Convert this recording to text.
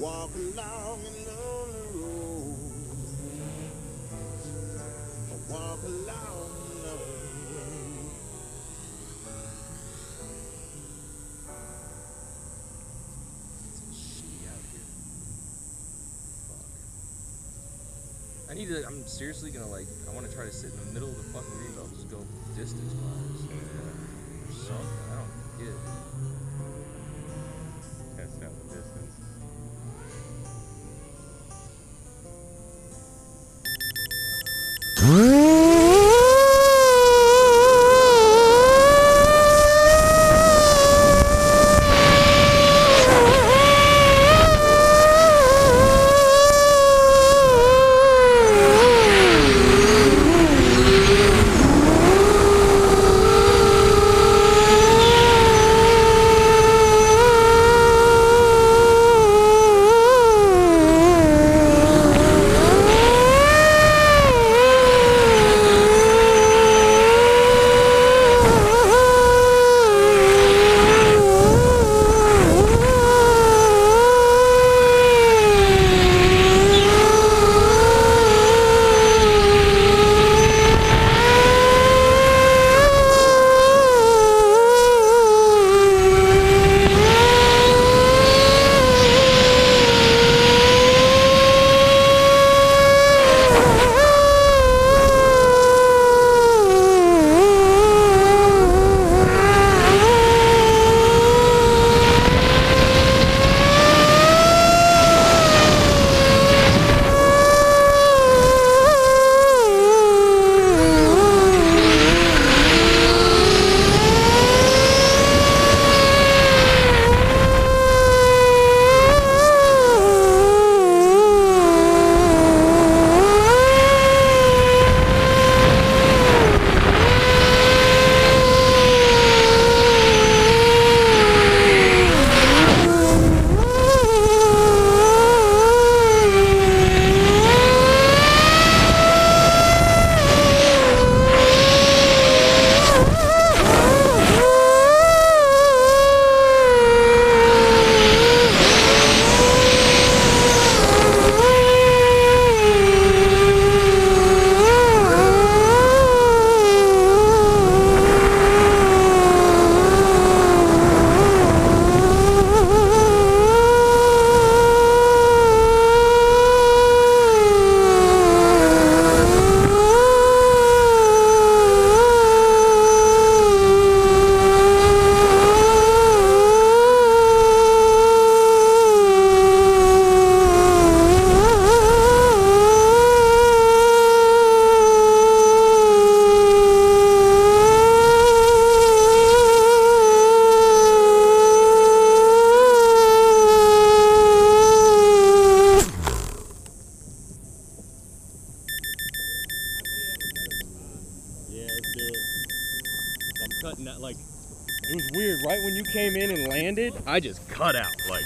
Walk along a lonely road. Walk along a lonely road. shitty out here. Fuck. I need to. I'm seriously gonna like. I want to try to sit in the middle of the fucking green. Just go distance wise. Or Huh? Cutting that like it was weird. Right when you came in and landed, I just cut out like